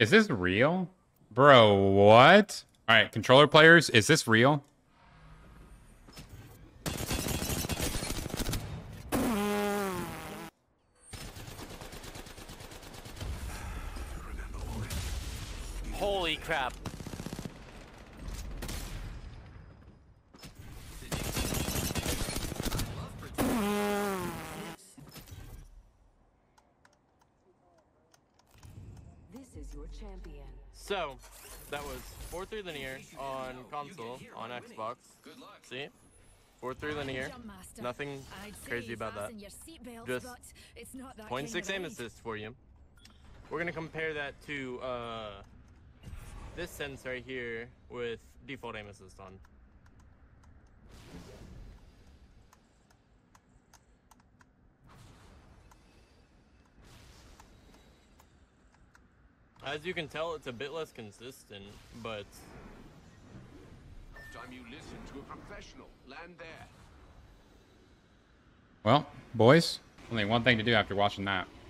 Is this real? Bro, what? All right, controller players, is this real? Holy crap. Is your champion. So, that was 4 3 linear on console, on Xbox. See? 4 3 linear. Nothing crazy about that. Just 0.6 aim assist for you. We're gonna compare that to uh, this sense right here with default aim assist on. As you can tell, it's a bit less consistent, but Time you listen to a professional. Land there. Well, boys, only one thing to do after watching that.